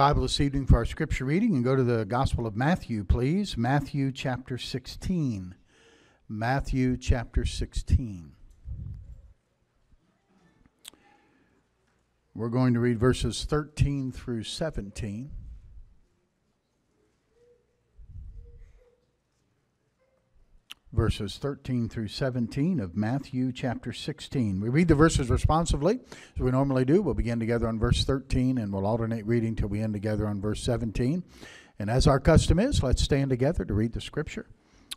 Bible this evening for our scripture reading and go to the Gospel of Matthew, please. Matthew chapter 16. Matthew chapter 16. We're going to read verses 13 through 17. Verses 13 through 17 of Matthew chapter 16. We read the verses responsively, as we normally do. We'll begin together on verse 13 and we'll alternate reading till we end together on verse 17. And as our custom is, let's stand together to read the scripture.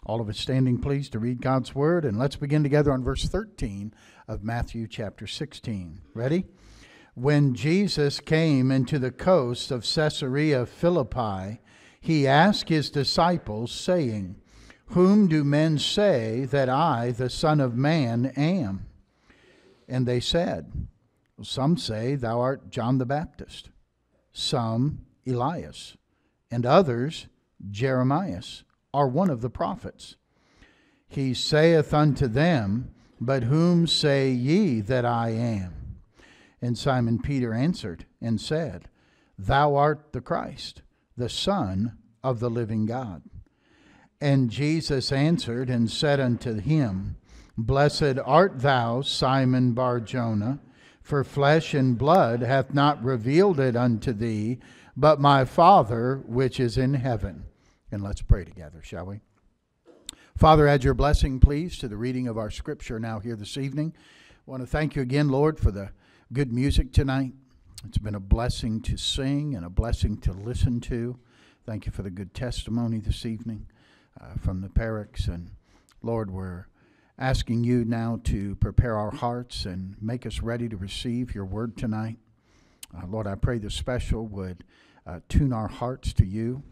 All of us standing, please, to read God's word. And let's begin together on verse 13 of Matthew chapter 16. Ready? When Jesus came into the coast of Caesarea Philippi, he asked his disciples, saying, whom do men say that I, the Son of Man, am? And they said, Some say thou art John the Baptist, some Elias, and others Jeremias, or one of the prophets. He saith unto them, But whom say ye that I am? And Simon Peter answered and said, Thou art the Christ, the Son of the living God. And Jesus answered and said unto him, Blessed art thou, Simon Barjona, for flesh and blood hath not revealed it unto thee, but my Father which is in heaven. And let's pray together, shall we? Father, add your blessing, please, to the reading of our scripture now here this evening. I want to thank you again, Lord, for the good music tonight. It's been a blessing to sing and a blessing to listen to. Thank you for the good testimony this evening uh, from the Perricks. And Lord, we're asking you now to prepare our hearts and make us ready to receive your word tonight. Uh, Lord, I pray the special would uh, tune our hearts to you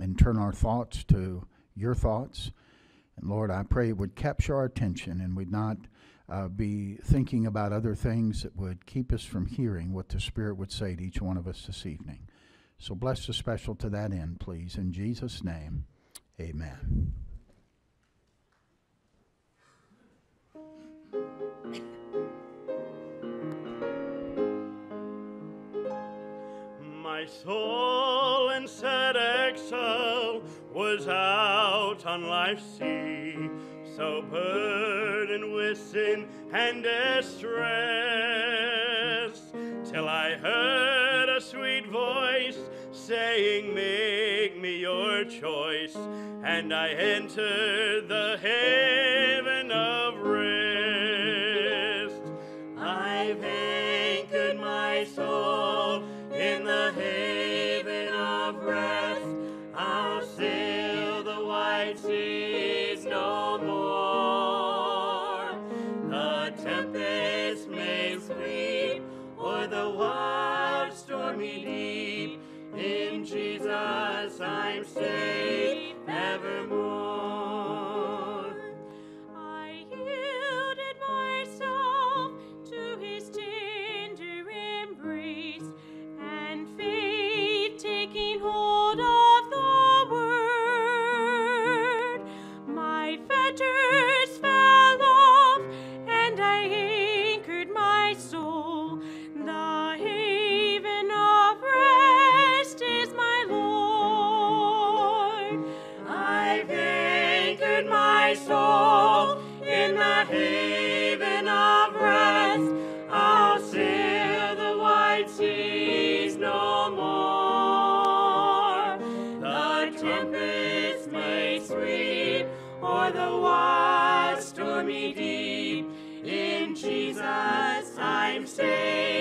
and turn our thoughts to your thoughts. And Lord, I pray it would capture our attention and we'd not uh, be thinking about other things that would keep us from hearing what the Spirit would say to each one of us this evening. So bless the special to that end, please. In Jesus' name. Amen. My soul in sad exile was out on life's sea, so burdened with sin and distress, till I heard a sweet voice saying, Make me your choice and I enter the haven of I'm I'm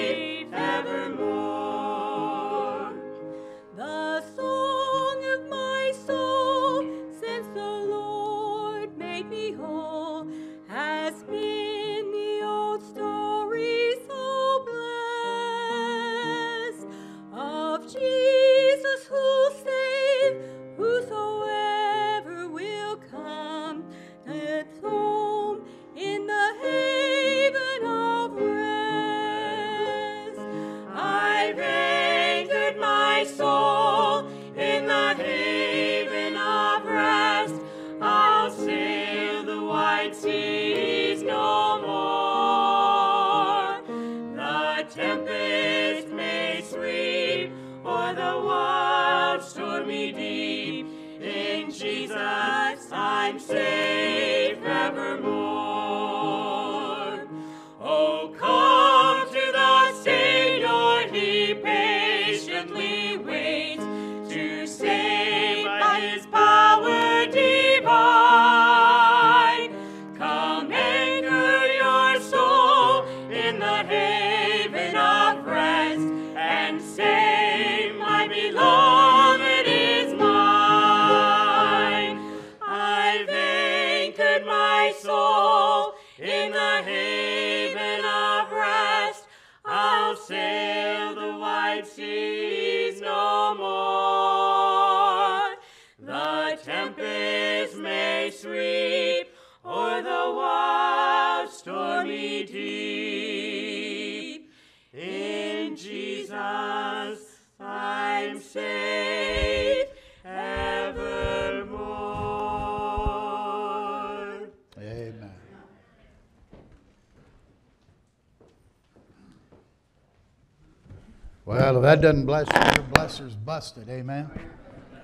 doesn't bless you, your blesser's busted. Amen.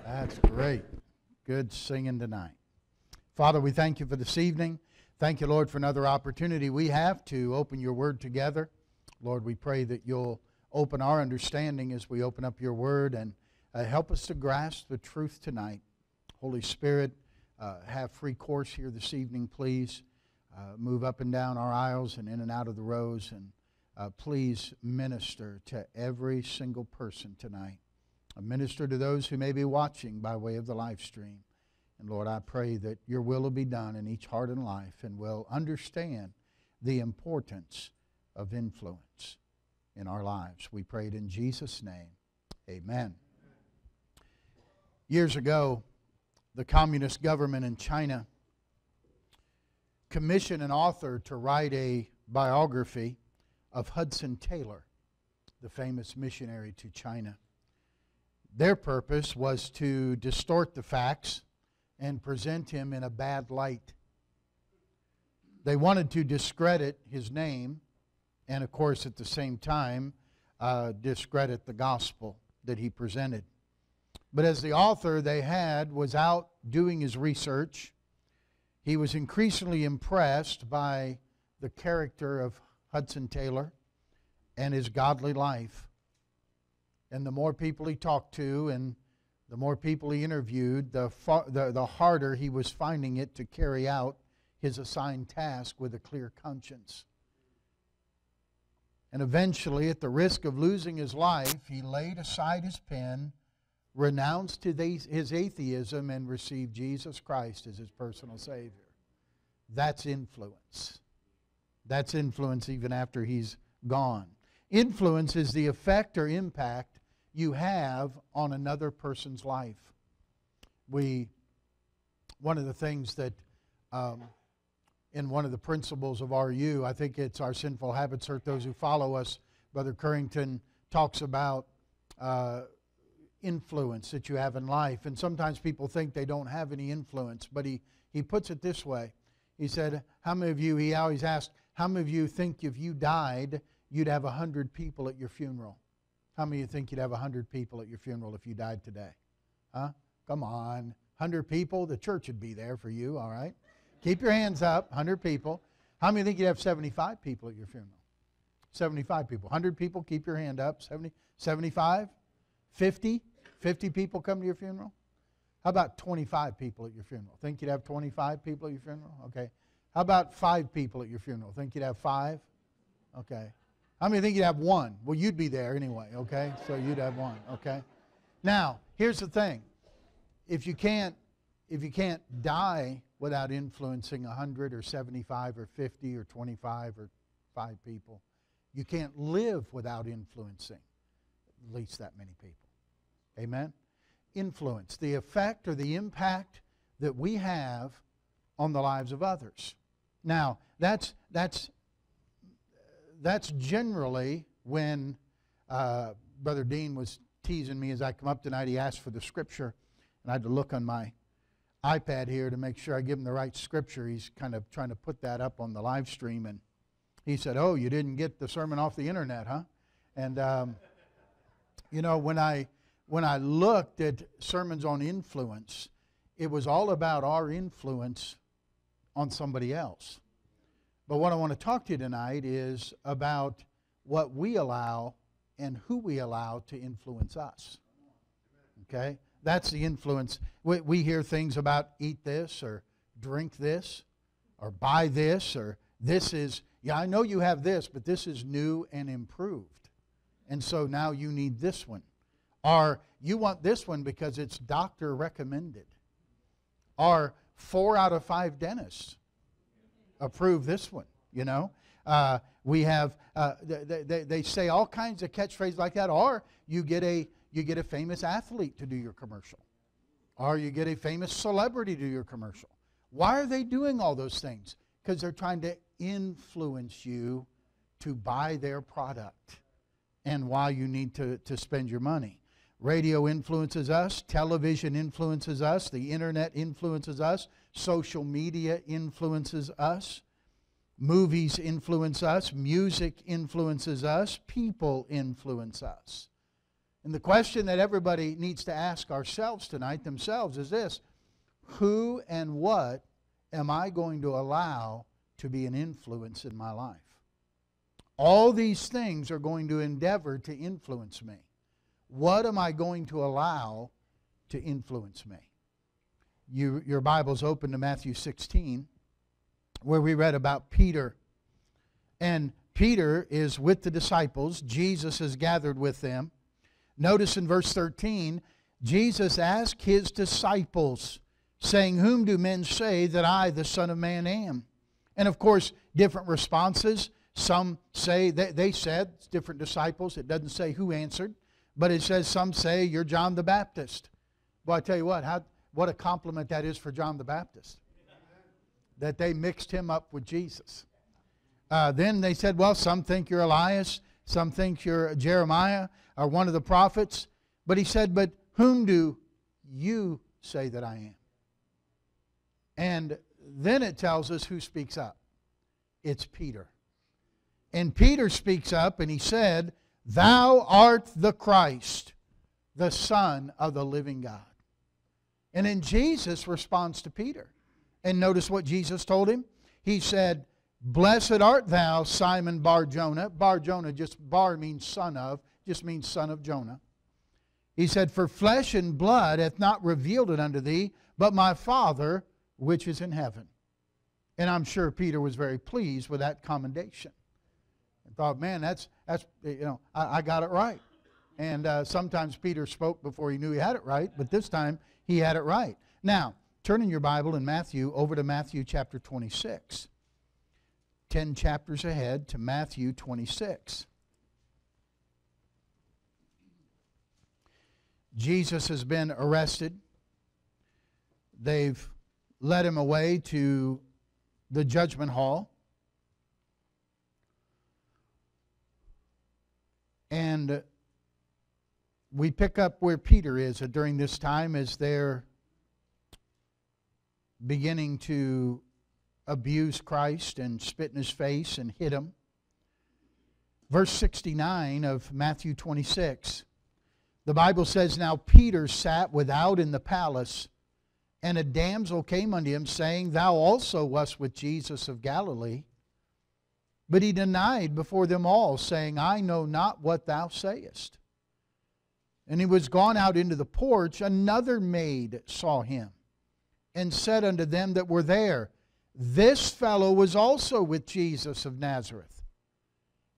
That's great. Good singing tonight. Father, we thank you for this evening. Thank you, Lord, for another opportunity we have to open your word together. Lord, we pray that you'll open our understanding as we open up your word and uh, help us to grasp the truth tonight. Holy Spirit, uh, have free course here this evening, please. Uh, move up and down our aisles and in and out of the rows, and uh, please minister to every single person tonight. Uh, minister to those who may be watching by way of the live stream. And Lord, I pray that your will will be done in each heart and life, and will understand the importance of influence in our lives. We prayed in Jesus' name. Amen. Years ago, the communist government in China commissioned an author to write a biography of Hudson Taylor, the famous missionary to China. Their purpose was to distort the facts and present him in a bad light. They wanted to discredit his name and, of course, at the same time, uh, discredit the gospel that he presented. But as the author they had was out doing his research, he was increasingly impressed by the character of Hudson Taylor and his godly life. And the more people he talked to and the more people he interviewed, the, far, the, the harder he was finding it to carry out his assigned task with a clear conscience. And eventually, at the risk of losing his life, he laid aside his pen, renounced his atheism, and received Jesus Christ as his personal Savior. That's influence. That's influence even after he's gone. Influence is the effect or impact you have on another person's life. We, one of the things that um, in one of the principles of RU. I think it's our sinful habits hurt those who follow us. Brother Curington talks about uh, influence that you have in life. And sometimes people think they don't have any influence, but he, he puts it this way. He said, How many of you, he always asked, How many of you think if you died, you'd have 100 people at your funeral? How many of you think you'd have 100 people at your funeral if you died today? Huh? Come on. 100 people? The church would be there for you, all right? Keep your hands up, 100 people. How many think you'd have 75 people at your funeral? 75 people. 100 people, keep your hand up. 70, 75? 50? 50 people come to your funeral? How about 25 people at your funeral? Think you'd have 25 people at your funeral? Okay. How about five people at your funeral? Think you'd have five? Okay. How many think you'd have one? Well, you'd be there anyway, okay? So you'd have one, okay? Now, here's the thing. If you can't if you can't die without influencing 100 or 75 or 50 or 25 or 5 people, you can't live without influencing at least that many people. Amen? Influence, the effect or the impact that we have on the lives of others. Now, that's, that's, that's generally when uh, Brother Dean was teasing me as I come up tonight. He asked for the scripture, and I had to look on my iPad here to make sure I give him the right scripture. He's kind of trying to put that up on the live stream. And he said, Oh, you didn't get the sermon off the internet, huh? And, um, you know, when I, when I looked at sermons on influence, it was all about our influence on somebody else. But what I want to talk to you tonight is about what we allow and who we allow to influence us. Okay? That's the influence. We, we hear things about eat this or drink this or buy this or this is, yeah, I know you have this, but this is new and improved. And so now you need this one. Or you want this one because it's doctor recommended. Or four out of five dentists approve this one, you know. Uh, we have, uh, they, they, they say all kinds of catchphrases like that. Or you get a, you get a famous athlete to do your commercial. Or you get a famous celebrity to do your commercial. Why are they doing all those things? Because they're trying to influence you to buy their product and why you need to, to spend your money. Radio influences us, television influences us, the internet influences us, social media influences us, movies influence us, music influences us, people influence us. And the question that everybody needs to ask ourselves tonight, themselves, is this Who and what am I going to allow to be an influence in my life? All these things are going to endeavor to influence me. What am I going to allow to influence me? You, your Bible's open to Matthew 16, where we read about Peter. And Peter is with the disciples, Jesus is gathered with them. Notice in verse 13, Jesus asked his disciples, saying, Whom do men say that I, the Son of Man, am? And of course, different responses. Some say, they, they said, different disciples, it doesn't say who answered. But it says some say you're John the Baptist. Well, I tell you what, how, what a compliment that is for John the Baptist. That they mixed him up with Jesus. Uh, then they said, well, some think you're Elias, some think you're Jeremiah or one of the prophets. But he said, but whom do you say that I am? And then it tells us who speaks up. It's Peter. And Peter speaks up and he said, Thou art the Christ, the Son of the living God. And then Jesus responds to Peter. And notice what Jesus told him. He said, Blessed art thou, Simon Bar Jonah. Bar Jonah, just Bar means son of, just means son of Jonah. He said, For flesh and blood hath not revealed it unto thee, but my Father which is in heaven. And I'm sure Peter was very pleased with that commendation thought, man, that's, that's you know, I, I got it right. And uh, sometimes Peter spoke before he knew he had it right, but this time he had it right. Now, turn in your Bible in Matthew over to Matthew chapter 26. Ten chapters ahead to Matthew 26. Jesus has been arrested. They've led him away to the judgment hall. And we pick up where Peter is during this time as they're beginning to abuse Christ and spit in his face and hit him. Verse 69 of Matthew 26. The Bible says, Now Peter sat without in the palace, and a damsel came unto him, saying, Thou also wast with Jesus of Galilee. But he denied before them all, saying, I know not what thou sayest. And he was gone out into the porch. Another maid saw him and said unto them that were there, This fellow was also with Jesus of Nazareth.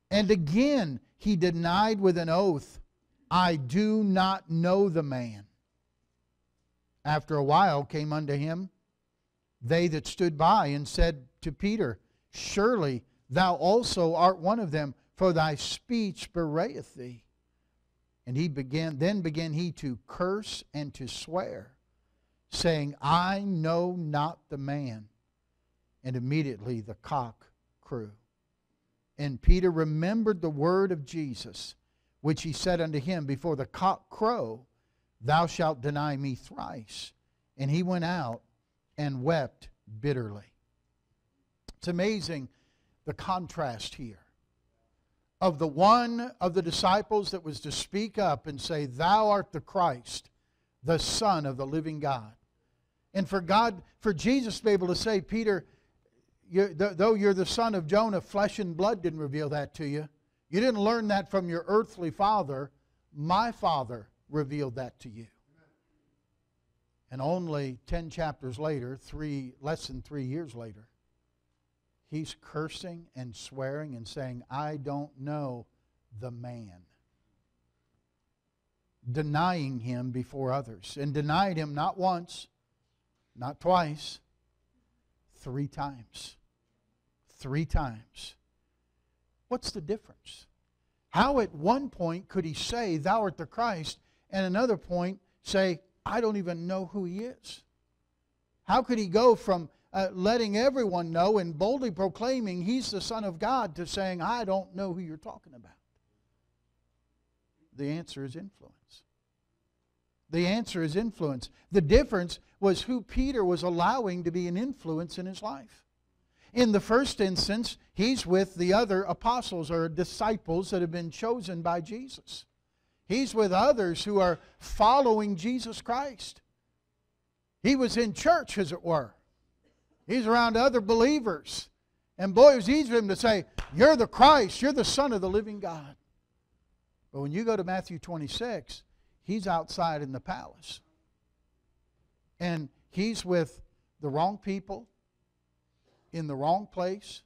And again he denied with an oath, I do not know the man. After a while came unto him they that stood by and said to Peter, Surely Thou also art one of them, for thy speech bewrayeth thee. And he began, then began he to curse and to swear, saying, I know not the man. And immediately the cock crew. And Peter remembered the word of Jesus, which he said unto him, Before the cock crow, thou shalt deny me thrice. And he went out and wept bitterly. It's amazing the contrast here of the one of the disciples that was to speak up and say, Thou art the Christ, the Son of the living God. And for God, for Jesus to be able to say, Peter, you, th- though you're the son of Jonah, flesh and blood didn't reveal that to you. You didn't learn that from your earthly father. My father revealed that to you. And only 10 chapters later, three, less than three years later, he's cursing and swearing and saying, I don't know the man. Denying him before others. And denied him not once, not twice, three times. Three times. What's the difference? How at one point could he say, Thou art the Christ, and another point say, I don't even know who he is? How could he go from uh, letting everyone know and boldly proclaiming he's the Son of God to saying, I don't know who you're talking about? The answer is influence. The answer is influence. The difference was who Peter was allowing to be an influence in his life. In the first instance, he's with the other apostles or disciples that have been chosen by Jesus. He's with others who are following Jesus Christ. He was in church, as it were. He's around other believers. And boy, it was easy for him to say, You're the Christ, you're the Son of the living God. But when you go to Matthew 26, he's outside in the palace. And he's with the wrong people, in the wrong place,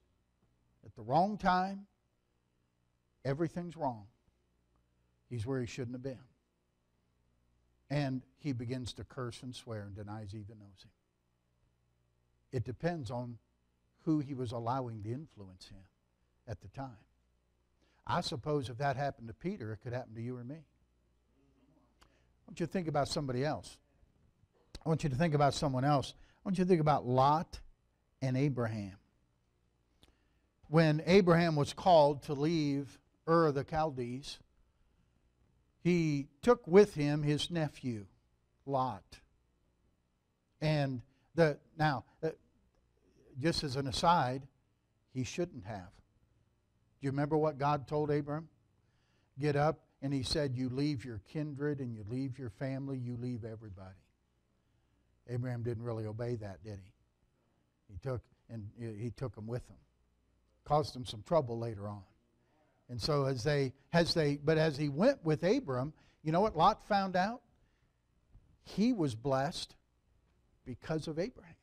at the wrong time. Everything's wrong. He's where he shouldn't have been. And he begins to curse and swear and denies he even knows him. It depends on who he was allowing to influence him at the time. I suppose if that happened to Peter, it could happen to you or me. I want you to think about somebody else. I want you to think about someone else. I want you to think about Lot and Abraham. When Abraham was called to leave Ur of the Chaldees, he took with him his nephew, Lot. And the now, uh, just as an aside, he shouldn't have. Do you remember what God told Abram? Get up, and he said, You leave your kindred and you leave your family, you leave everybody. Abraham didn't really obey that, did he? He took and he took them with him. Caused him some trouble later on. And so as they as they but as he went with Abram, you know what Lot found out? He was blessed because of Abraham.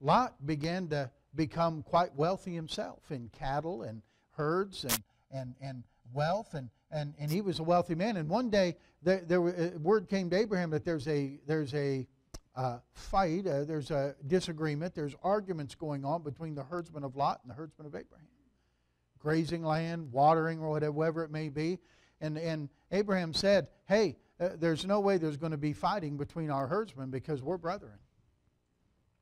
Lot began to become quite wealthy himself in cattle and herds and, and, and wealth, and, and, and he was a wealthy man. And one day, there, there uh, word came to Abraham that there's a, there's a uh, fight, uh, there's a disagreement, there's arguments going on between the herdsman of Lot and the herdsman of Abraham. Grazing land, watering, or whatever it may be. And, and Abraham said, Hey, uh, there's no way there's going to be fighting between our herdsmen because we're brethren.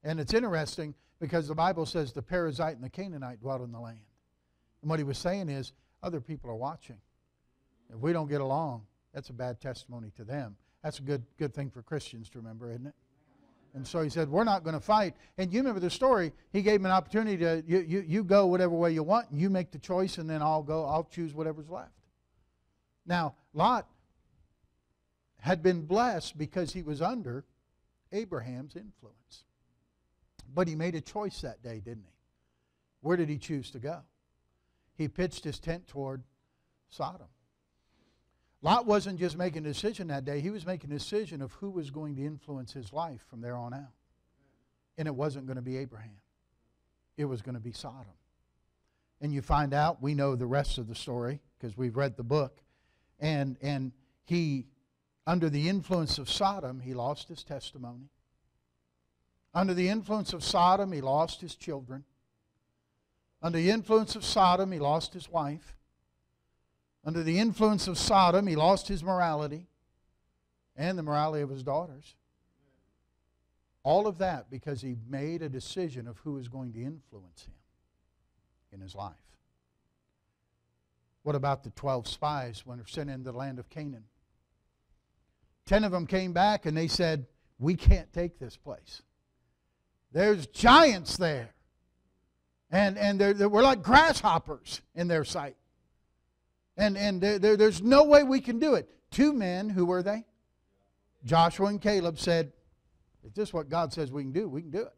And it's interesting because the Bible says the Perizzite and the Canaanite dwelt in the land. And what he was saying is, other people are watching. If we don't get along, that's a bad testimony to them. That's a good, good thing for Christians to remember, isn't it? And so he said, We're not going to fight. And you remember the story. He gave him an opportunity to, you, you, you go whatever way you want, and you make the choice, and then I'll go, I'll choose whatever's left. Now, Lot had been blessed because he was under Abraham's influence. But he made a choice that day, didn't he? Where did he choose to go? He pitched his tent toward Sodom. Lot wasn't just making a decision that day, he was making a decision of who was going to influence his life from there on out. And it wasn't going to be Abraham, it was going to be Sodom. And you find out, we know the rest of the story because we've read the book. And, and he, under the influence of Sodom, he lost his testimony. Under the influence of Sodom, he lost his children. Under the influence of Sodom, he lost his wife. Under the influence of Sodom, he lost his morality and the morality of his daughters. All of that because he made a decision of who is going to influence him in his life. What about the 12 spies when they're sent into the land of Canaan? Ten of them came back and they said, We can't take this place. There's giants there. And, and they're, they're, we're like grasshoppers in their sight. And, and they're, there's no way we can do it. Two men, who were they? Joshua and Caleb said, If this is what God says we can do, we can do it.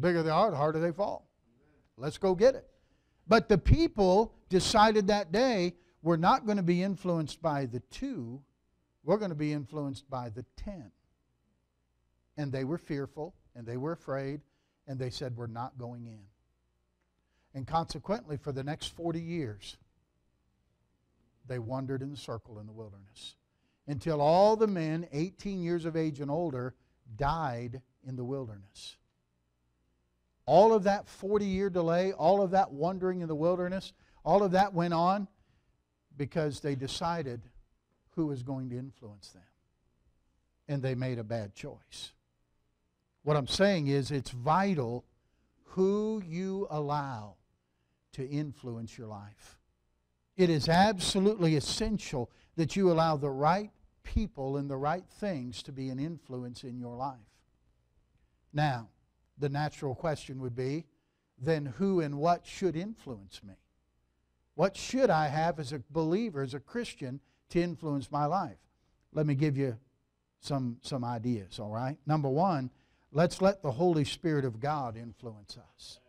Bigger they are, the harder they fall. Let's go get it. But the people decided that day we're not going to be influenced by the two, we're going to be influenced by the ten. And they were fearful and they were afraid and they said, We're not going in. And consequently, for the next 40 years, they wandered in the circle in the wilderness until all the men 18 years of age and older died in the wilderness. All of that 40 year delay, all of that wandering in the wilderness, all of that went on because they decided who was going to influence them. And they made a bad choice. What I'm saying is it's vital who you allow to influence your life. It is absolutely essential that you allow the right people and the right things to be an influence in your life. Now, the natural question would be then who and what should influence me? What should I have as a believer, as a Christian, to influence my life? Let me give you some, some ideas, all right? Number one, let's let the Holy Spirit of God influence us.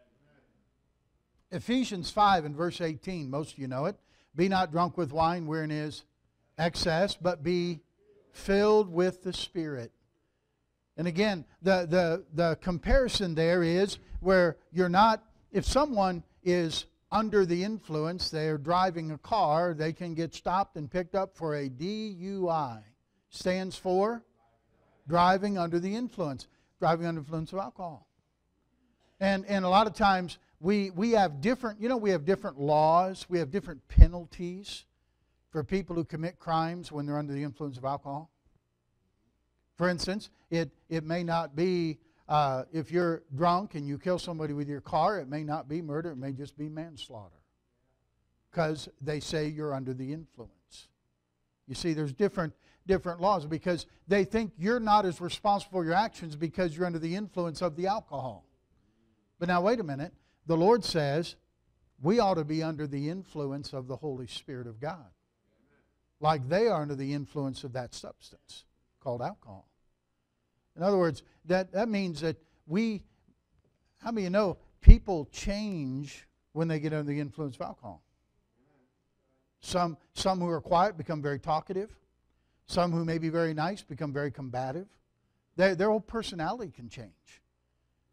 Ephesians 5 and verse 18, most of you know it. Be not drunk with wine wherein is excess, but be filled with the Spirit. And again, the, the, the comparison there is where you're not, if someone is under the influence, they're driving a car, they can get stopped and picked up for a DUI. Stands for driving under the influence, driving under influence of alcohol. And, and a lot of times we, we have different, you know, we have different laws, we have different penalties for people who commit crimes when they're under the influence of alcohol. For instance, it, it may not be uh, if you're drunk and you kill somebody with your car, it may not be murder, it may just be manslaughter. Because they say you're under the influence. You see, there's different, different laws because they think you're not as responsible for your actions because you're under the influence of the alcohol. But now, wait a minute. The Lord says we ought to be under the influence of the Holy Spirit of God, like they are under the influence of that substance called alcohol. In other words, that, that means that we, how many you know, people change when they get under the influence of alcohol? Some, some who are quiet become very talkative. Some who may be very nice become very combative. Their, their whole personality can change.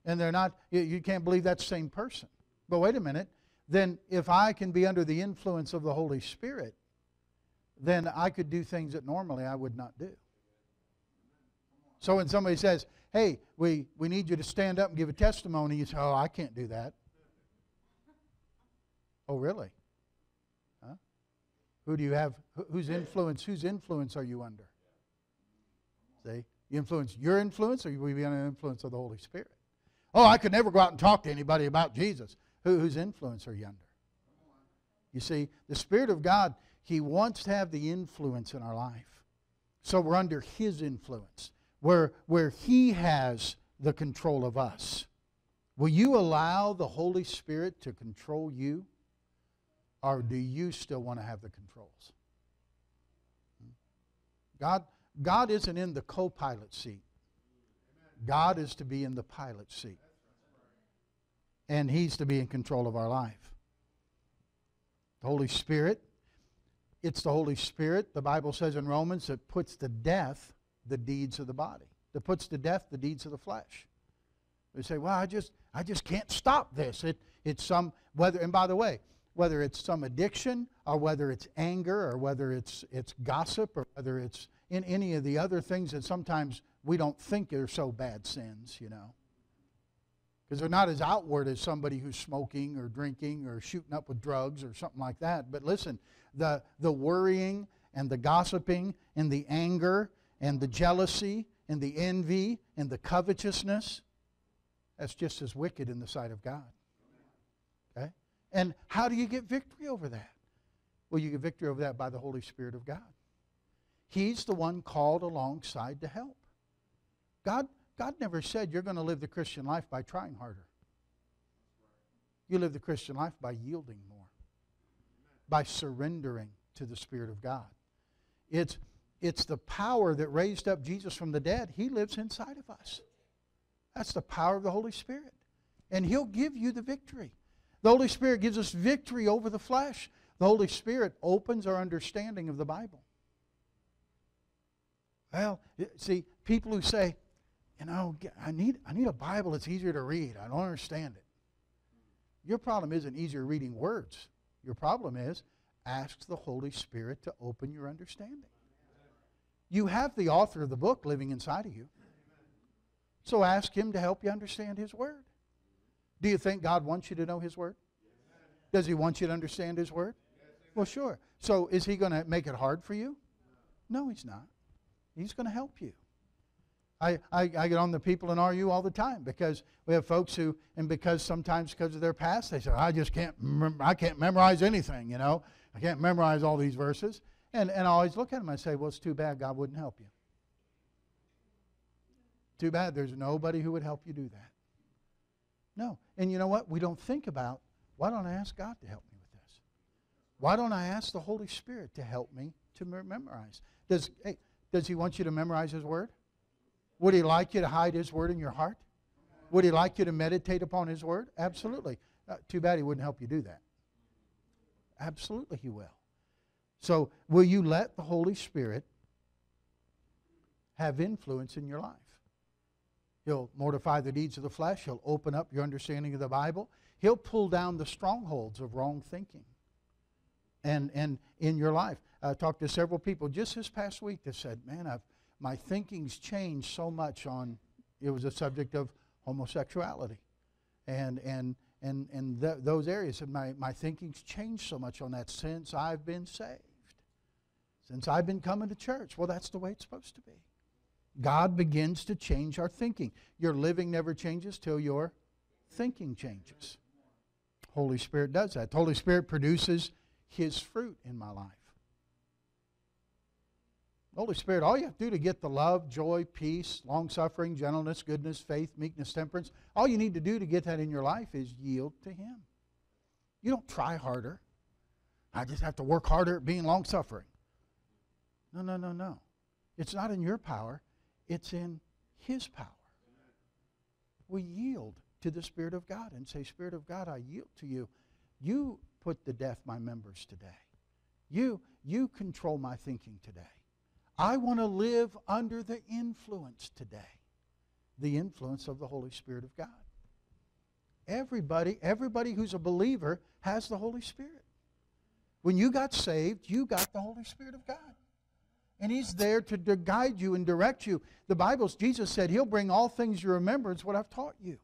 And they're not, you, you can't believe that same person. But wait a minute. Then, if I can be under the influence of the Holy Spirit, then I could do things that normally I would not do. So when somebody says, hey, we, we need you to stand up and give a testimony, you say, oh, I can't do that. oh, really? Huh? Who do you have? Whose influence? Whose influence are you under? See, you influence your influence, or you be under the influence of the Holy Spirit. Oh, I could never go out and talk to anybody about Jesus. Who, whose influence are you under? You see, the Spirit of God, He wants to have the influence in our life. So we're under His influence where, where He has the control of us. Will you allow the Holy Spirit to control you? Or do you still want to have the controls? God, God isn't in the co pilot seat, God is to be in the pilot seat. And He's to be in control of our life. The Holy Spirit, it's the Holy Spirit, the Bible says in Romans, that puts to death the deeds of the body, that puts to death the deeds of the flesh. They say, well, I just, I just can't stop this. It, it's some, whether, and by the way, whether it's some addiction or whether it's anger or whether it's, it's gossip or whether it's in any of the other things that sometimes we don't think are so bad sins, you know. Because they're not as outward as somebody who's smoking or drinking or shooting up with drugs or something like that. But listen, the, the worrying and the gossiping and the anger and the jealousy and the envy and the covetousness, that's just as wicked in the sight of God. Okay? And how do you get victory over that? Well, you get victory over that by the Holy Spirit of God. He's the one called alongside to help. God, God never said you're going to live the Christian life by trying harder. You live the Christian life by yielding more, by surrendering to the Spirit of God. It's it's the power that raised up Jesus from the dead. He lives inside of us. That's the power of the Holy Spirit. And He'll give you the victory. The Holy Spirit gives us victory over the flesh. The Holy Spirit opens our understanding of the Bible. Well, see, people who say, you know, I need, I need a Bible that's easier to read. I don't understand it. Your problem isn't easier reading words. Your problem is ask the Holy Spirit to open your understanding. You have the author of the book living inside of you. So ask him to help you understand his word. Do you think God wants you to know his word? Does he want you to understand his word? Well, sure. So is he going to make it hard for you? No, he's not. He's going to help you. I, I, I, get on the people in RU all the time because we have folks who, and because sometimes because of their past, they say, I just can't, I can't memorize anything, you know. I can't memorize all these verses. And, and I always look at them and I say, well, it's too bad God wouldn't help you. Too bad there's nobody who would help you do that. No. And you know what? We don't think about, why don't I ask God to help me with this? Why don't I ask the Holy Spirit to help me to memorize? Does, hey, does He want you to memorize His Word? Would He like you to hide His Word in your heart? Would He like you to meditate upon His Word? Absolutely. Uh, too bad He wouldn't help you do that. Absolutely, He will. So, will you let the Holy Spirit have influence in your life? He'll mortify the deeds of the flesh. He'll open up your understanding of the Bible. He'll pull down the strongholds of wrong thinking and, and in your life. I talked to several people just this past week that said, Man, I've, my thinking's changed so much on, it was a subject of homosexuality. And, and, and, and th- those areas, and my, my thinking's changed so much on that since I've been saved. Since I've been coming to church. Well, that's the way it's supposed to be. God begins to change our thinking. Your living never changes till your thinking changes. Holy Spirit does that. The Holy Spirit produces His fruit in my life. Holy Spirit, all you have to do to get the love, joy, peace, long suffering, gentleness, goodness, faith, meekness, temperance, all you need to do to get that in your life is yield to Him. You don't try harder. I just have to work harder at being long suffering. No, no, no, no. It's not in your power, it's in His power. We yield to the Spirit of God and say, Spirit of God, I yield to you. You put to death my members today. You, you control my thinking today. I want to live under the influence today, the influence of the Holy Spirit of God. Everybody, everybody who's a believer has the Holy Spirit. When you got saved, you got the Holy Spirit of God. And He's there to, guide you and direct you. The Bible, Jesus said, He'll bring all things to remembrance what I've taught you.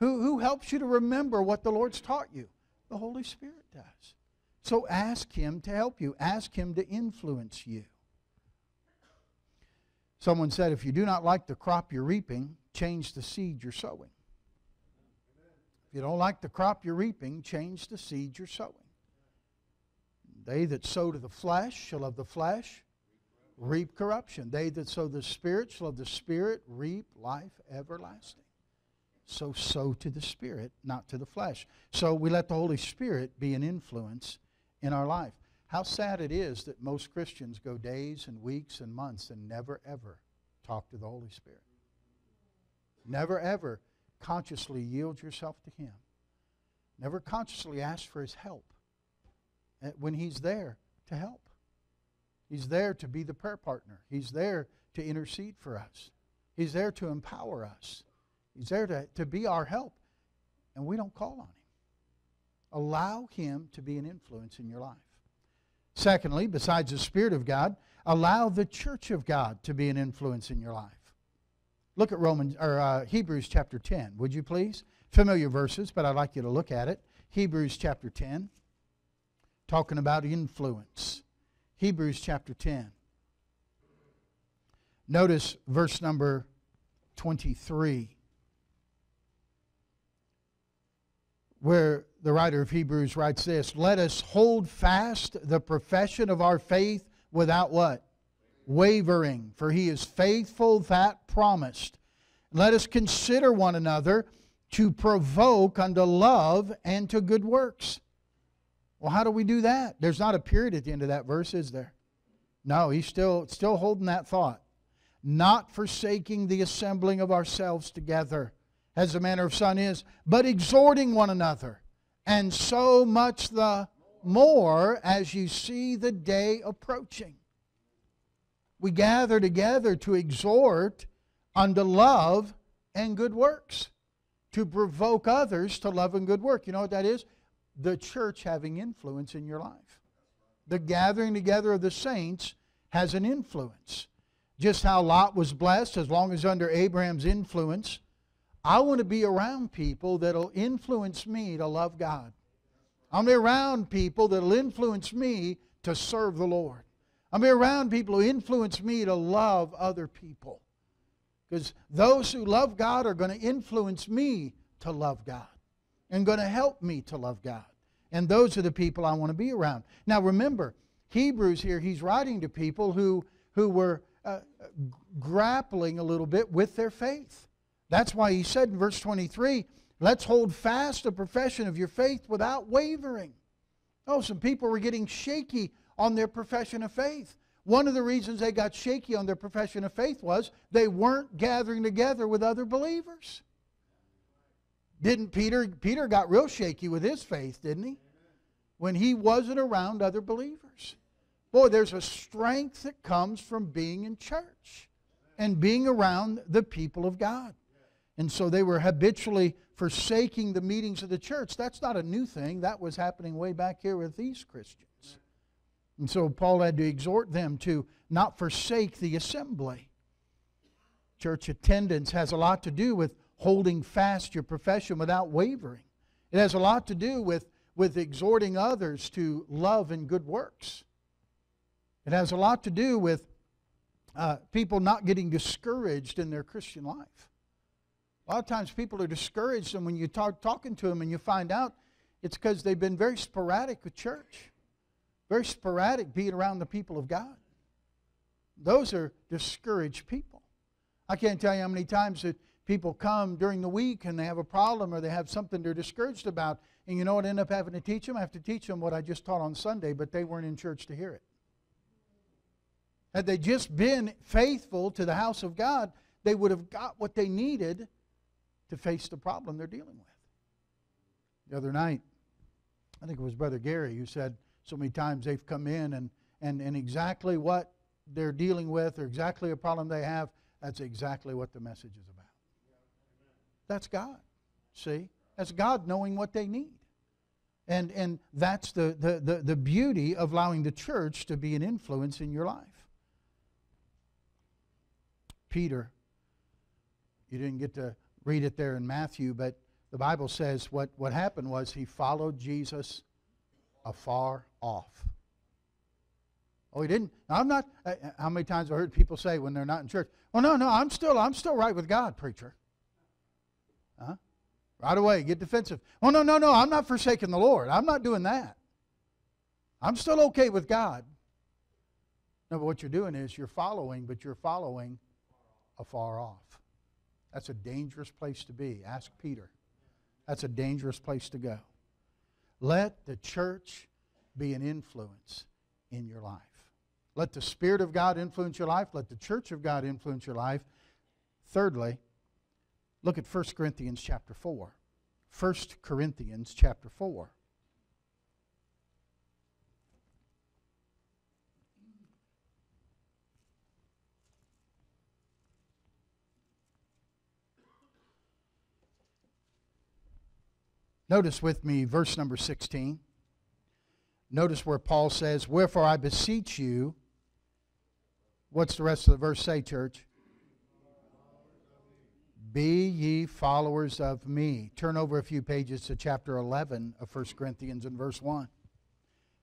Who, who helps you to remember what the Lord's taught you? The Holy Spirit does. So ask Him to help you, ask Him to influence you. Someone said, if you do not like the crop you're reaping, change the seed you're sowing. If you don't like the crop you're reaping, change the seed you're sowing. They that sow to the flesh shall of the flesh reap corruption. They that sow the Spirit shall of the Spirit reap life everlasting. So sow to the Spirit, not to the flesh. So we let the Holy Spirit be an influence in our life. How sad it is that most Christians go days and weeks and months and never ever talk to the Holy Spirit. Never ever consciously yield yourself to Him. Never consciously ask for His help eh, when He's there to help. He's there to be the prayer partner. He's there to intercede for us. He's there to empower us. He's there to, to be our help. And we don't call on Him. Allow Him to be an influence in your life. Secondly, besides the Spirit of God, allow the church of God to be an influence in your life. Look at Romans or uh, Hebrews chapter 10, would you please? Familiar verses, but I'd like you to look at it. Hebrews chapter 10, talking about influence. Hebrews chapter 10. Notice verse number 23, where the writer of Hebrews writes this Let us hold fast the profession of our faith without what? Wavering, for he is faithful that promised. Let us consider one another to provoke unto love and to good works. Well, how do we do that? There's not a period at the end of that verse, is there? No, he's still still holding that thought. Not forsaking the assembling of ourselves together, as the manner of son is, but exhorting one another, and so much the more as you see the day approaching. We gather together to exhort unto love and good works, to provoke others to love and good work. You know what that is? The church having influence in your life. The gathering together of the saints has an influence. Just how Lot was blessed, as long as under Abraham's influence, I want to be around people that'll influence me to love God. I'm around people that'll influence me to serve the Lord. I'm around people who influence me to love other people. Because those who love God are going to influence me to love God and going to help me to love God. And those are the people I want to be around. Now remember, Hebrews here, he's writing to people who, who were uh, grappling a little bit with their faith. That's why he said in verse 23 Let's hold fast the profession of your faith without wavering. Oh, some people were getting shaky on their profession of faith. One of the reasons they got shaky on their profession of faith was they weren't gathering together with other believers. Didn't Peter? Peter got real shaky with his faith, didn't he? When he wasn't around other believers. Boy, there's a strength that comes from being in church and being around the people of God. And so they were habitually forsaking the meetings of the church. That's not a new thing. That was happening way back here with these Christians. And so Paul had to exhort them to not forsake the assembly. Church attendance has a lot to do with holding fast your profession without wavering. It has a lot to do with, with exhorting others to love and good works. It has a lot to do with uh, people not getting discouraged in their Christian life. A lot of times people are discouraged, and when you start talking to them and you find out it's because they've been very sporadic with church, very sporadic being around the people of God. Those are discouraged people. I can't tell you how many times that people come during the week and they have a problem or they have something they're discouraged about, and you know what I end up having to teach them? I have to teach them what I just taught on Sunday, but they weren't in church to hear it. Had they just been faithful to the house of God, they would have got what they needed to face the problem they're dealing with. The other night, I think it was Brother Gary who said so many times they've come in and, and, and exactly what they're dealing with or exactly a problem they have, that's exactly what the message is about. That's God. See? That's God knowing what they need. And, and that's the, the, the, the beauty of allowing the church to be an influence in your life. Peter, you didn't get to read it there in Matthew, but the Bible says what, what happened was he followed Jesus afar off. Oh, he didn't. I'm not. Uh, how many times I've heard people say when they're not in church, "Well, no, no, I'm still, I'm still right with God, preacher." Huh? Right away, get defensive. Oh, no, no, no, I'm not forsaking the Lord. I'm not doing that. I'm still okay with God. No, but what you're doing is you're following, but you're following afar off. That's a dangerous place to be. Ask Peter. That's a dangerous place to go. Let the church be an influence in your life. Let the Spirit of God influence your life. Let the church of God influence your life. Thirdly, look at 1 Corinthians chapter 4. 1 Corinthians chapter 4. Notice with me verse number 16. Notice where Paul says, Wherefore I beseech you. What's the rest of the verse say, church? Be ye followers of me. Turn over a few pages to chapter 11 of 1 Corinthians and verse 1.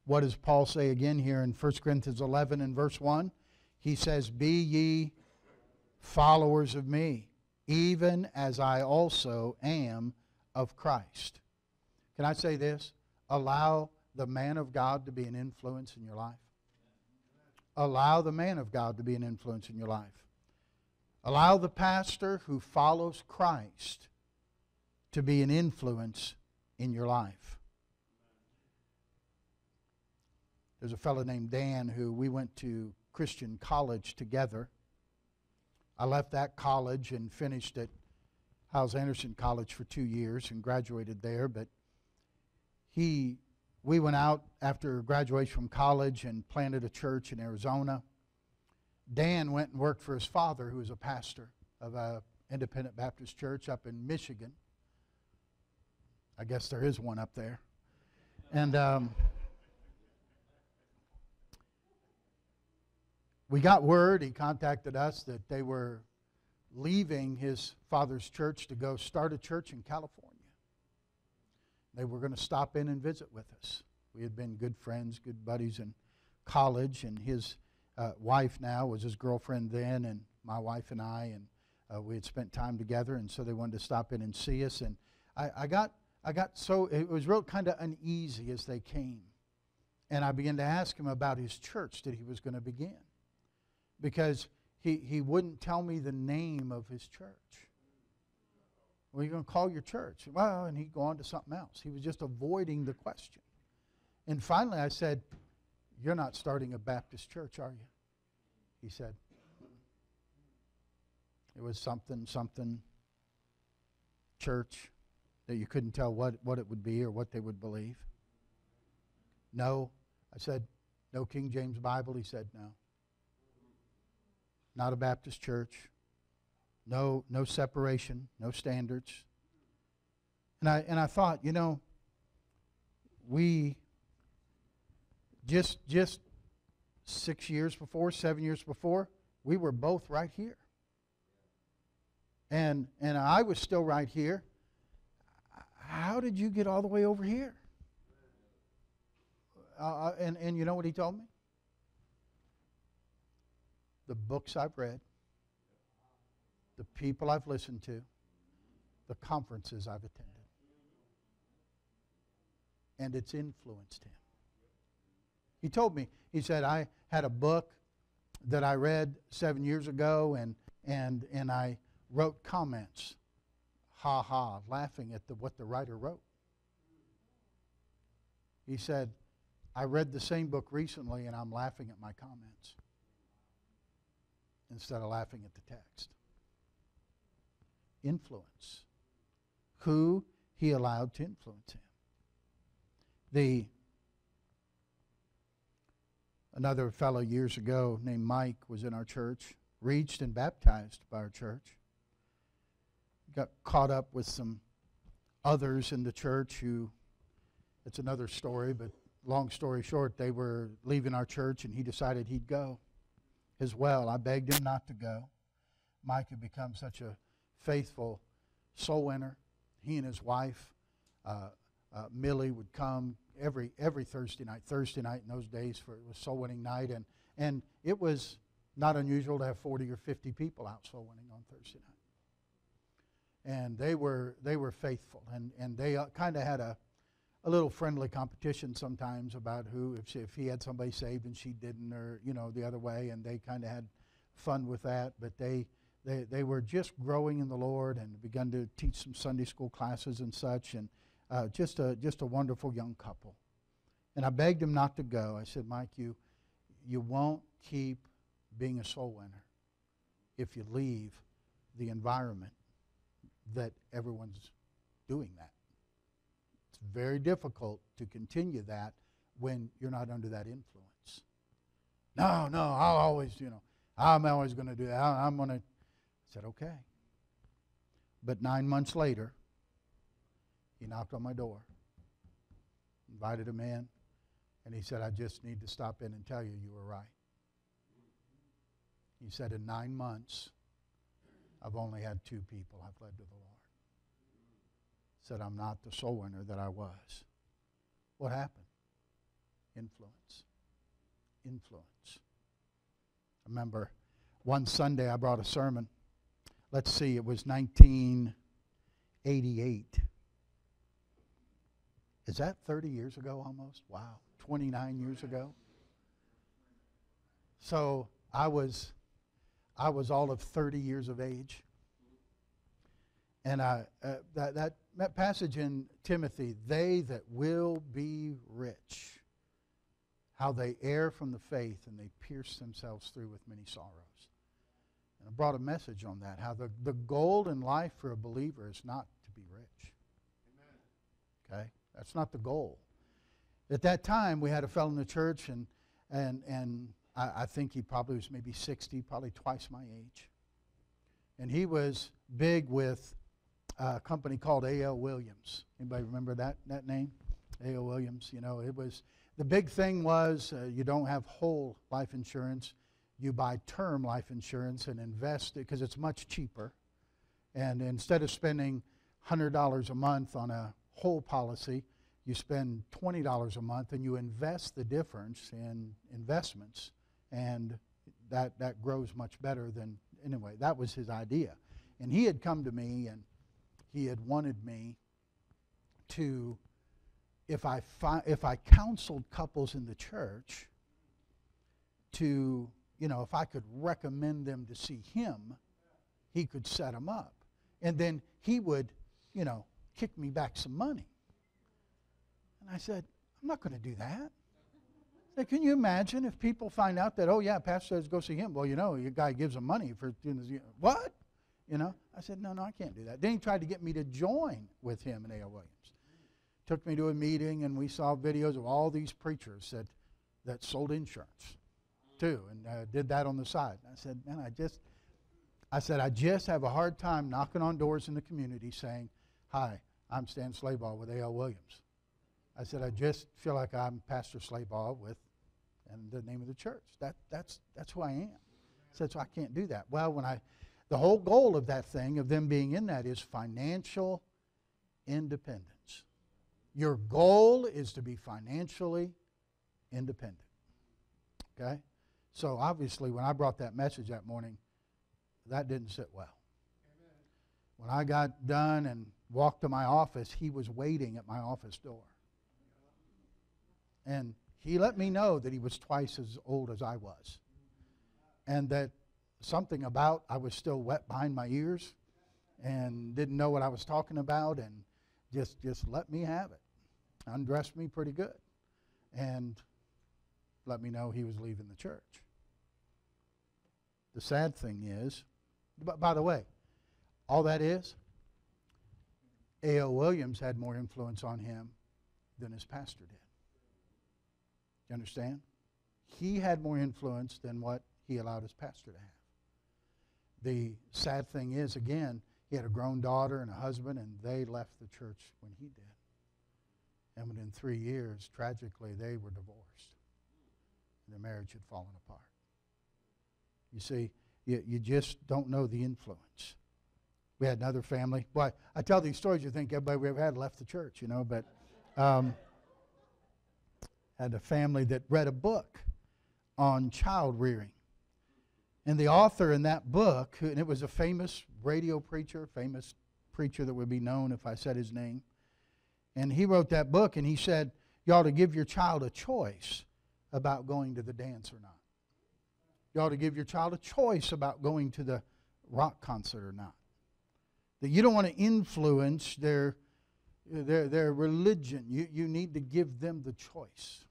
What does Paul say again here in 1 Corinthians 11 and verse 1? He says, Be ye followers of me, even as I also am of Christ. Can I say this? Allow the man of God to be an influence in your life. Allow the man of God to be an influence in your life. Allow the pastor who follows Christ to be an influence in your life. There's a fellow named Dan who we went to Christian college together. I left that college and finished at Hyles Anderson College for two years and graduated there. But he, we went out after graduation from college and planted a church in Arizona. Dan went and worked for his father, who was a pastor of a independent Baptist church up in Michigan. I guess there is one up there. And um, we got word, he contacted us, that they were leaving his father's church to go start a church in California. They were going to stop in and visit with us. We had been good friends, good buddies in college, and his uh, wife now was his girlfriend then, and my wife and I, and uh, we had spent time together, and so they wanted to stop in and see us. And I, I got, I got so it was real kind of uneasy as they came, and I began to ask him about his church that he was going to begin, because he he wouldn't tell me the name of his church. What are you going to call your church? Well, and he'd go on to something else. He was just avoiding the question. And finally, I said, "You're not starting a Baptist church, are you?" He said, it was something, something church that you couldn't tell what, what it would be or what they would believe. No. I said, no King James Bible. He said, no. Not a Baptist church. No, no separation, no standards. And I, and I thought, you know, we just just six years before, seven years before, we were both right here and and I was still right here. How did you get all the way over here? Uh, uh, and and you know what he told me? The books I've read, the people I've listened to, the conferences I've attended, and it's influenced him. He told me. He said I had a book that I read seven years ago, and and and I wrote comments, ha ha, laughing at the, what the writer wrote. He said, I read the same book recently and I'm laughing at my comments instead of laughing at the text. Influence. Who he allowed to influence him. The another fellow years ago named Mike was in our church, reached and baptized by our church got caught up with some others in the church who, it's another story, but long story short, they were leaving our church and he decided he'd go as well. I begged him not to go. Mike had become such a faithful soul winner. He and his wife, uh, uh, Millie, would come every every Thursday night. Thursday night in those days for it was soul winning night, and and it was not unusual to have 40 or 50 people out soul winning on Thursday night and they were they were faithful, and and they uh, kind of had a a little friendly competition sometimes about who if she, if he had somebody saved and she didn't, or you know the other way, and they kind of had fun with that. But they they they were just growing in the Lord and begun to teach some Sunday school classes and such, and uh, just a just a wonderful young couple. And I begged him not to go. I said, Mike, you you won't keep being a soul winner if you leave the environment that everyone's doing that. It's very difficult to continue that when you're not under that influence. No, no, I'll always, you know, I'm always going to do that. I'm going to. I said, okay. But nine months later, he knocked on my door, invited him in, and he said, I just need to stop in and tell you you were right. He said, in nine months, I've only had two people I've led to the Lord. Said, I'm not the soul winner that I was. What happened? Influence. Influence. I remember one Sunday I brought a sermon. Let's see, it was 1988. Is that 30 years ago almost? Wow. 29 years ago. So I was I was all of 30 years of age. And I, uh, that, that, that passage in Timothy, they that will be rich. how they err from the faith and they pierce themselves through with many sorrows. And I brought a message on that how the, the goal in life for a believer is not to be rich. Okay? That's not the goal. At that time, we had a fellow in the church, and, and, and I, I think he probably was maybe 60, probably twice my age. And he was big with a company called A.L. Williams. Anybody remember that, that name? A.L. Williams. You know, it was the big thing was uh, you don't have whole life insurance. You buy term life insurance and invest it because it's much cheaper. And instead of spending $100 a month on a whole policy, you spend $20 a month and you invest the difference in investments. And that, that grows much better than, anyway, that was his idea. And he had come to me and he had wanted me to if I, fi- if I counseled couples in the church to, you know, if I could recommend them to see him, he could set them up. And then he would, you know, kick me back some money. And I said, I'm not going to do that. Can you imagine if people find out that, oh, yeah, Pastor says go see him? Well, you know, your guy gives him money for, doing know, what? You know? I said, no, no, I can't do that. Then he tried to get me to join with him and A.L. Williams took me to a meeting and we saw videos of all these preachers that, that sold insurance too and uh, did that on the side. I said, man, I just, I said, I just have a hard time knocking on doors in the community saying, hi, I'm Stan Slabaugh with A.L. Williams. I said, I just feel like I'm Pastor Slabaugh with and the name of the church. That, that's, that's who I am. I said, so I can't do that. Well, when I, the whole goal of that thing, of them being in that, is financial independence. Your goal is to be financially independent. Okay? So obviously, when I brought that message that morning, that didn't sit well. When I got done and walked to my office, he was waiting at my office door. And he let me know that he was twice as old as I was. And that something about I was still wet behind my ears and didn't know what I was talking about and just just let me have it undressed me pretty good and let me know he was leaving the church. The sad thing is, but by the way, all that is, A.L. Williams had more influence on him than his pastor did. You understand? He had more influence than what he allowed his pastor to have. The sad thing is, again, he had a grown daughter and a husband, and they left the church when he did. And within three years, tragically, they were divorced. Their marriage had fallen apart. You see, you, you just don't know the influence. We had another family. Boy, I tell these stories, you think everybody we ever had left the church, you know, but um, had a family that read a book on child rearing. And the author in that book, and it was a famous radio preacher, famous preacher that would be known if I said his name, and he wrote that book and he said, You ought to give your child a choice about going to the dance or not. You ought to give your child a choice about going to the rock concert or not. That you don't want to influence their, their, their religion. You, you need to give them the choice.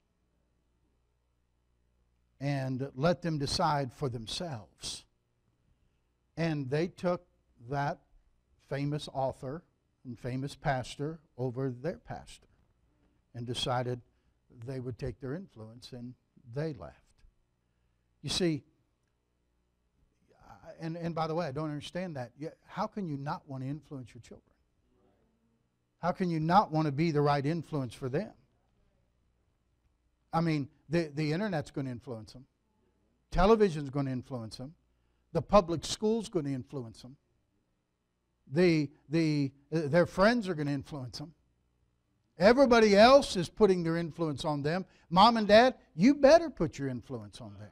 And let them decide for themselves. And they took that famous author and famous pastor over their pastor and decided they would take their influence and they left. You see, and, and by the way, I don't understand that. How can you not want to influence your children? How can you not want to be the right influence for them? I mean, the, the internet's going to influence them. Television's going to influence them. The public school's going to influence them the, the, their friends are going to influence them. Everybody else is putting their influence on them. Mom and dad, you better put your influence on them.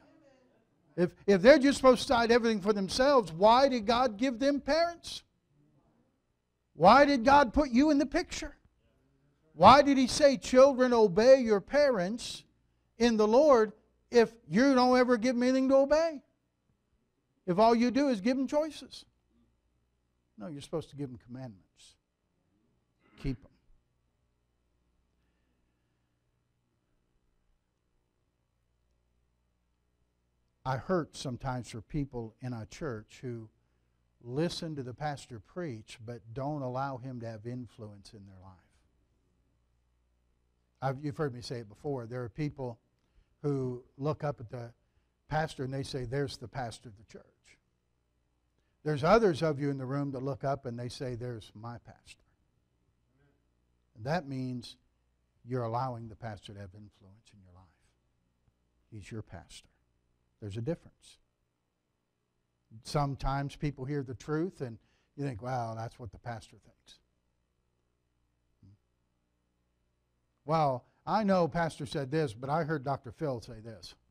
If, if they're just supposed to decide everything for themselves, why did God give them parents? Why did God put you in the picture? Why did He say, Children, obey your parents in the Lord if you don't ever give them anything to obey? If all you do is give them choices. No, you're supposed to give them commandments. Keep them. I hurt sometimes for people in our church who listen to the pastor preach but don't allow him to have influence in their life. I've, you've heard me say it before. There are people who look up at the pastor and they say, There's the pastor of the church. There's others of you in the room that look up and they say, There's my pastor. And that means you're allowing the pastor to have influence in your life. He's your pastor. There's a difference. Sometimes people hear the truth and you think, wow, that's what the pastor thinks. Well, I know pastor said this, but I heard Dr. Phil say this.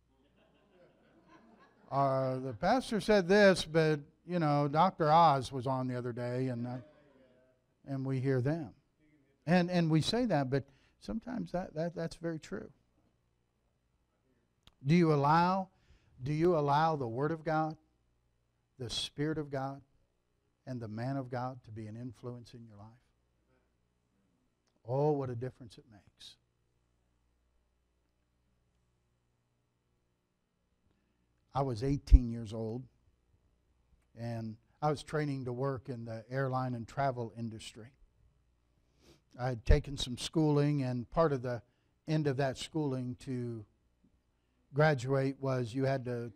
Uh, the pastor said this, but you know, Dr. Oz was on the other day, and uh, and we hear them, and and we say that, but sometimes that, that that's very true. Do you allow do you allow the Word of God, the Spirit of God, and the man of God to be an influence in your life? Oh, what a difference it makes. I was 18 years old, and I was training to work in the airline and travel industry. I had taken some schooling, and part of the end of that schooling to graduate was you had to,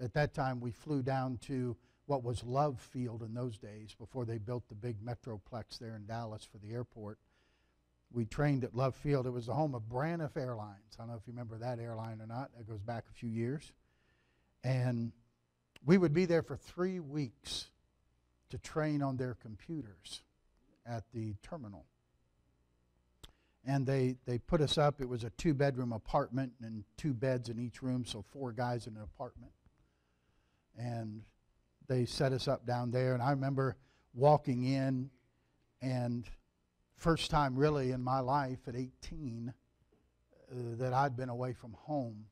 at that time, we flew down to what was Love Field in those days before they built the big Metroplex there in Dallas for the airport. We trained at Love Field. It was the home of Braniff Airlines. I don't know if you remember that airline or not. It goes back a few years. And we would be there for three weeks to train on their computers at the terminal. And they, they put us up. It was a two bedroom apartment and two beds in each room, so four guys in an apartment. And they set us up down there. And I remember walking in, and first time really in my life at 18 uh, that I'd been away from home,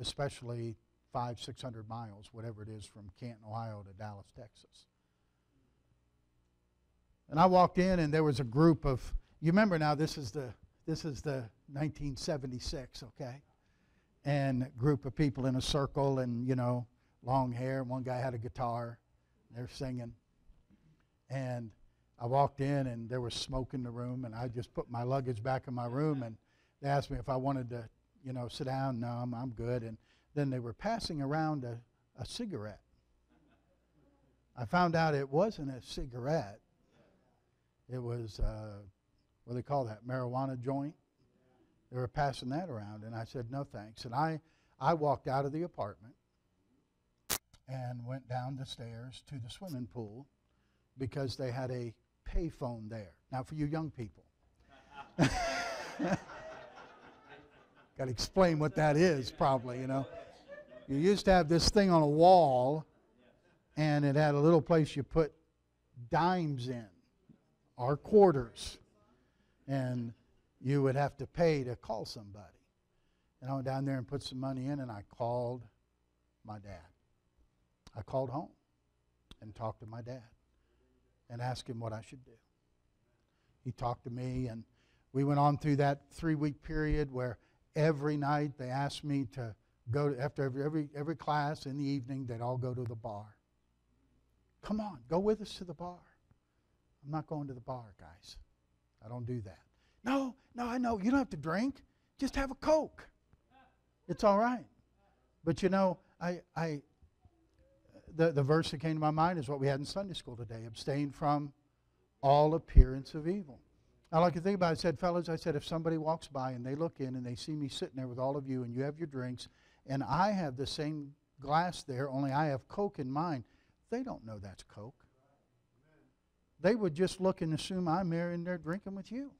especially five, six hundred miles, whatever it is, from Canton, Ohio to Dallas, Texas. And I walked in, and there was a group of. You remember now? This is the this is the 1976, okay? And a group of people in a circle, and you know, long hair. One guy had a guitar. They're singing, and I walked in, and there was smoke in the room, and I just put my luggage back in my room, and they asked me if I wanted to, you know, sit down. No, I'm, I'm good. And then they were passing around a, a cigarette. I found out it wasn't a cigarette. It was, uh, what do they call that, marijuana joint? They were passing that around, and I said, no thanks. And I, I walked out of the apartment and went down the stairs to the swimming pool because they had a payphone there. Now, for you young people, got to explain what that is, probably, you know. You used to have this thing on a wall, and it had a little place you put dimes in, or quarters, and you would have to pay to call somebody. And I went down there and put some money in, and I called my dad. I called home and talked to my dad and asked him what I should do. He talked to me, and we went on through that three week period where every night they asked me to go to, after every, every, every class in the evening, they'd all go to the bar. Come on, go with us to the bar. I'm not going to the bar, guys. I don't do that. No, no, I know. You don't have to drink. Just have a Coke. It's all right. But you know, I, I, the, the verse that came to my mind is what we had in Sunday school today abstain from all appearance of evil. I like to think about it. I said, fellas, I said, if somebody walks by and they look in and they see me sitting there with all of you and you have your drinks and I have the same glass there, only I have Coke in mine, they don't know that's Coke. They would just look and assume I'm there and they're drinking with you.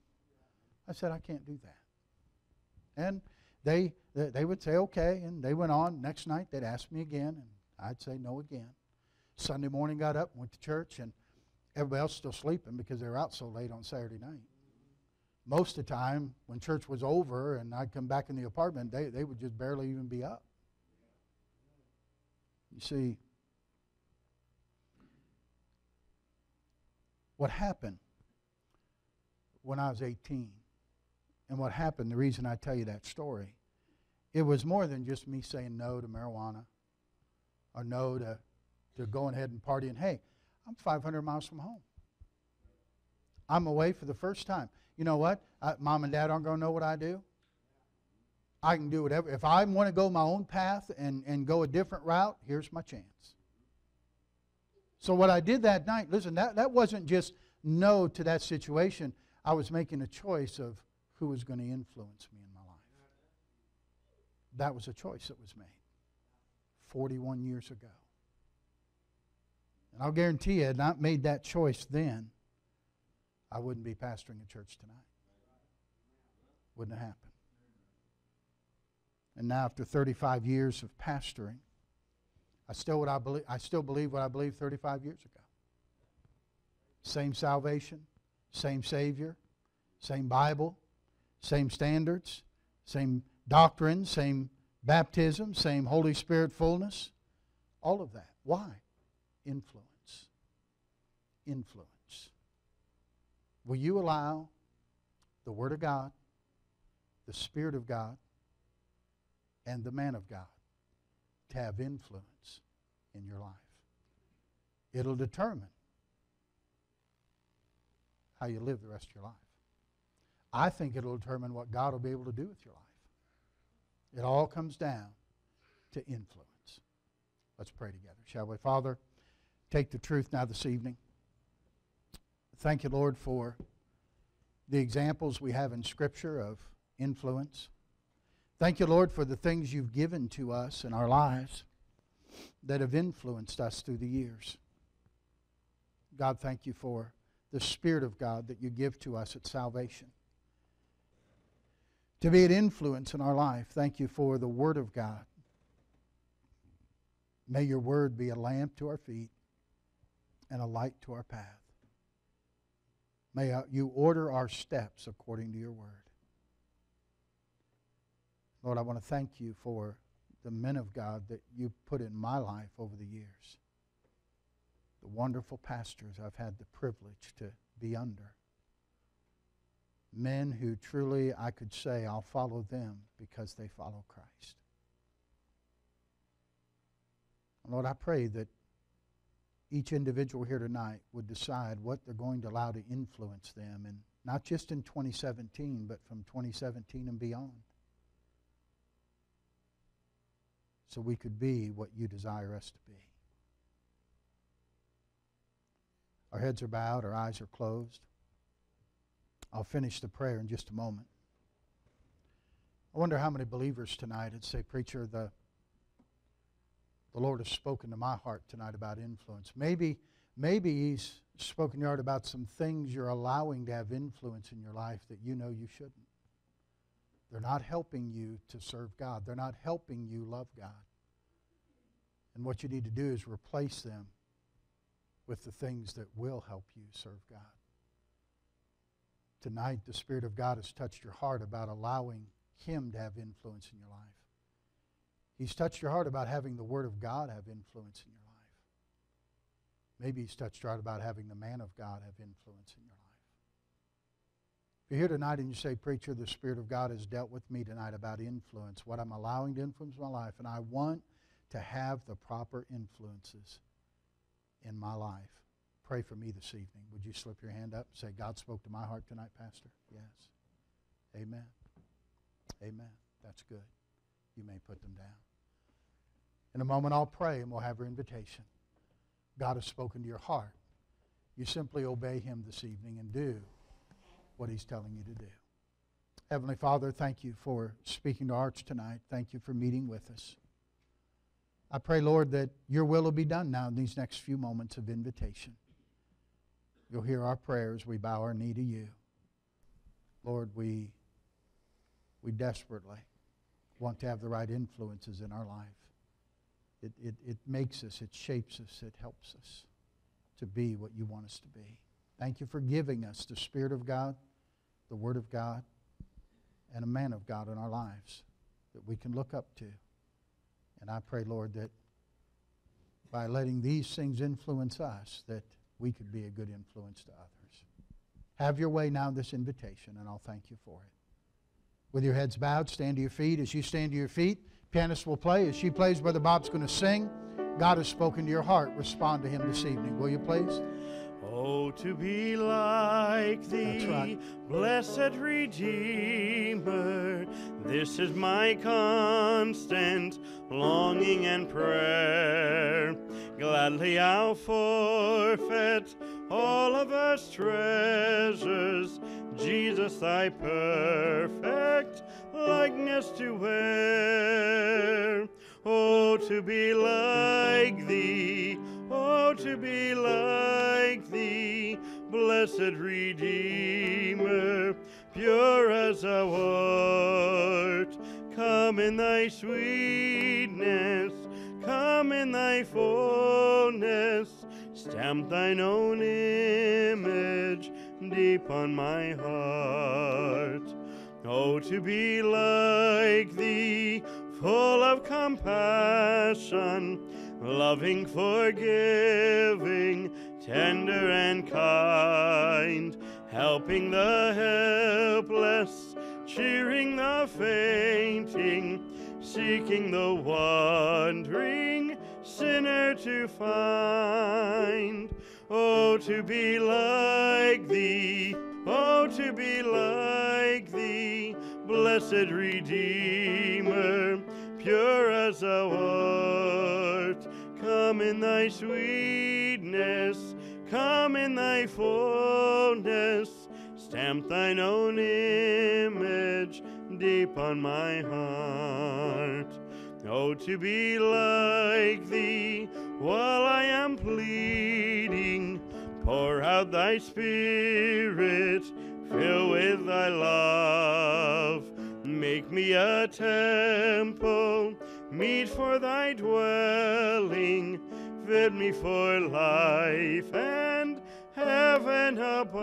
I said, I can't do that. And they, they would say, okay, and they went on. Next night, they'd ask me again, and I'd say no again. Sunday morning, got up, went to church, and everybody else still sleeping because they were out so late on Saturday night. Most of the time, when church was over and I'd come back in the apartment, they, they would just barely even be up. You see, what happened when I was 18 and what happened, the reason I tell you that story, it was more than just me saying no to marijuana. or no to, to going ahead and partying. Hey, I'm 500 miles from home. I'm away for the first time. You know what? I, Mom and Dad aren't going to know what I do. I can do whatever. If I want to go my own path and, and go a different route, here's my chance. So, what I did that night, listen, that, that wasn't just no to that situation. I was making a choice of who was going to influence me in my life. That was a choice that was made 41 years ago. And I'll guarantee you, had not made that choice then, I wouldn't be pastoring a church tonight. Wouldn't have happened. And now, after 35 years of pastoring, I still, what I, believe, I still believe what I believed 35 years ago. Same salvation, same Savior, same Bible, same standards, same doctrine, same baptism, same Holy Spirit fullness. All of that. Why? Influence. Influence. Will you allow the Word of God, the Spirit of God, and the man of God to have influence in your life? It'll determine how you live the rest of your life. I think it'll determine what God will be able to do with your life. It all comes down to influence. Let's pray together, shall we? Father, take the truth now this evening. Thank you, Lord, for the examples we have in Scripture of influence. Thank you, Lord, for the things you've given to us in our lives that have influenced us through the years. God, thank you for the Spirit of God that you give to us at salvation. To be an influence in our life, thank you for the Word of God. May your Word be a lamp to our feet and a light to our path. May uh, you order our steps according to your Word. Lord, I want to thank you for the men of God that you put in my life over the years. The wonderful pastors I've had the privilege to be under. Men who truly I could say I'll follow them because they follow Christ. Lord, I pray that each individual here tonight would decide what they're going to allow to influence them, and not just in 2017, but from 2017 and beyond. So we could be what you desire us to be. Our heads are bowed, our eyes are closed. I'll finish the prayer in just a moment. I wonder how many believers tonight would say, Preacher, the the Lord has spoken to my heart tonight about influence. Maybe, maybe He's spoken to your heart about some things you're allowing to have influence in your life that you know you shouldn't. They're not helping you to serve God. They're not helping you love God. And what you need to do is replace them with the things that will help you serve God. Tonight, the Spirit of God has touched your heart about allowing Him to have influence in your life. He's touched your heart about having the Word of God have influence in your life. Maybe He's touched your heart about having the man of God have influence in your life. If you're here tonight and you say, Preacher, the Spirit of God has dealt with me tonight about influence, what I'm allowing to influence my life, and I want to have the proper influences in my life. Pray for me this evening. Would you slip your hand up and say, God spoke to my heart tonight, Pastor? Yes. Amen. Amen. That's good you may put them down. In a moment, I'll pray and we'll have your invitation. God has spoken to your heart. You simply obey Him this evening and do what He's telling you to do. Heavenly Father, thank you for speaking to Arch tonight. Thank you for meeting with us. I pray, Lord, that your will will be done now in these next few moments of invitation. You'll hear our prayers. We bow our knee to you. Lord, we, we desperately want to have the right influences in our life. It, it, it makes us, it shapes us, it helps us to be what you want us to be. Thank you for giving us the Spirit of God, the Word of God, and a man of God in our lives that we can look up to. And I pray, Lord, that by letting these things influence us, that we could be a good influence to others. Have your way now this invitation, and I'll thank you for it. With your heads bowed, stand to your feet. As you stand to your feet, pianist will play. As she plays, Brother Bob's going to sing. God has spoken to your heart, respond to Him this evening. Will you please? Oh, to be like thee, right. blessed Redeemer. This is my constant longing and prayer. Gladly I'll forfeit all of us treasures, Jesus, thy perfect likeness to wear. Oh, to be like thee, to be like thee, blessed Redeemer, pure as thou art. Come in thy sweetness, come in thy fullness, stamp thine own image deep on my heart. Oh, to be like thee, full of compassion, loving, forgiving, tender and kind, helping the helpless, cheering the fainting, seeking the wandering sinner to find. Oh, to be like thee, oh, to be like thee, blessed Redeemer, pure as thou art. In thy sweetness, come in thy fullness, stamp thine own image deep on my heart. Oh, to be like thee while I am pleading, pour out thy spirit, fill with thy love. Make me a temple, meet for thy dwelling, fit me for life and heaven above.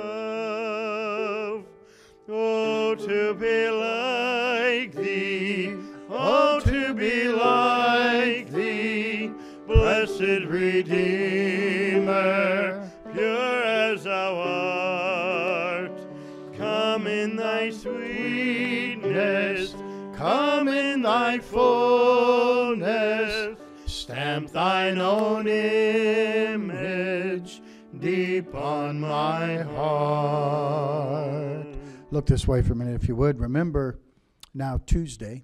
Oh, to be like thee, oh, to be like thee, blessed Redeemer, pure as thou art. Come in thy sweetness, come in thy fullness, stamp thine own image deep on my heart. Look this way for a minute, if you would. Remember, now Tuesday,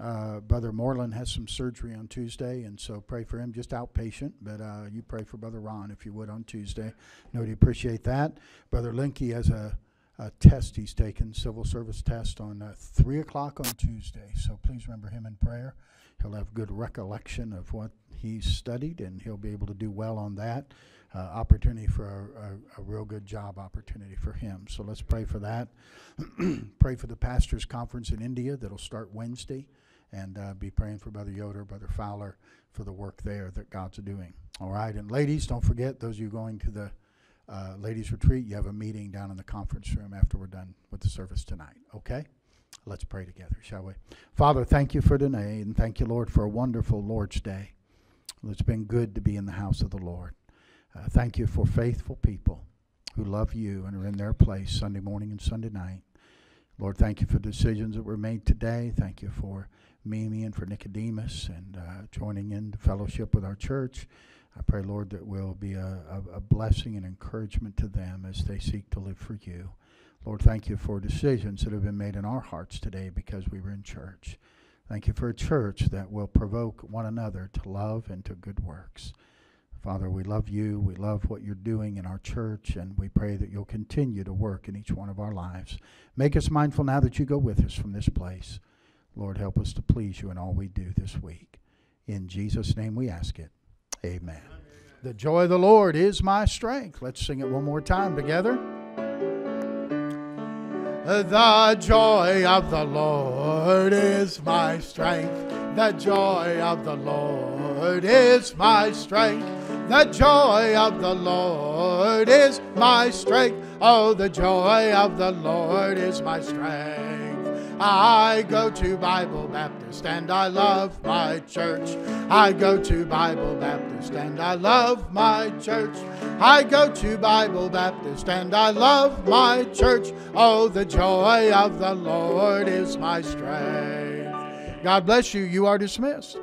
uh, Brother Moreland has some surgery on Tuesday, and so pray for him. Just outpatient, but uh, you pray for Brother Ron if you would on Tuesday. Know he'd appreciate that. Brother Linky has a, a test he's taken, civil service test on uh, three o'clock on Tuesday. So please remember him in prayer. He'll have good recollection of what he's studied, and he'll be able to do well on that. Uh, opportunity for a, a, a real good job opportunity for him. So let's pray for that. pray for the pastors' conference in India that'll start Wednesday, and uh, be praying for Brother Yoder, Brother Fowler for the work there that God's doing. All right, and ladies, don't forget those of you going to the uh, ladies' retreat, you have a meeting down in the conference room after we're done with the service tonight. Okay? Let's pray together, shall we? Father, thank you for today, and thank you, Lord, for a wonderful Lord's Day. It's been good to be in the house of the Lord. Uh, thank you for faithful people who love you and are in their place Sunday morning and Sunday night. Lord, thank you for decisions that were made today. Thank you for Mimi and for Nicodemus and uh, joining in the fellowship with our church. I pray, Lord, that will be a, a, a blessing and encouragement to them as they seek to live for you. Lord, thank you for decisions that have been made in our hearts today because we were in church. Thank you for a church that will provoke one another to love and to good works. Father, we love you. We love what you're doing in our church, and we pray that you'll continue to work in each one of our lives. Make us mindful now that you go with us from this place. Lord, help us to please you in all we do this week. In Jesus' name we ask it. Amen. The joy of the Lord is my strength. Let's sing it one more time together. The joy of the Lord is my strength. The joy of the Lord is my strength. The joy of the Lord is my strength. Oh, the joy of the Lord is my strength. I go to Bible Baptist and I love my church. I go to Bible Baptist and I love my church. I go to Bible Baptist and I love my church. Oh, the joy of the Lord is my strength. God bless you. You are dismissed.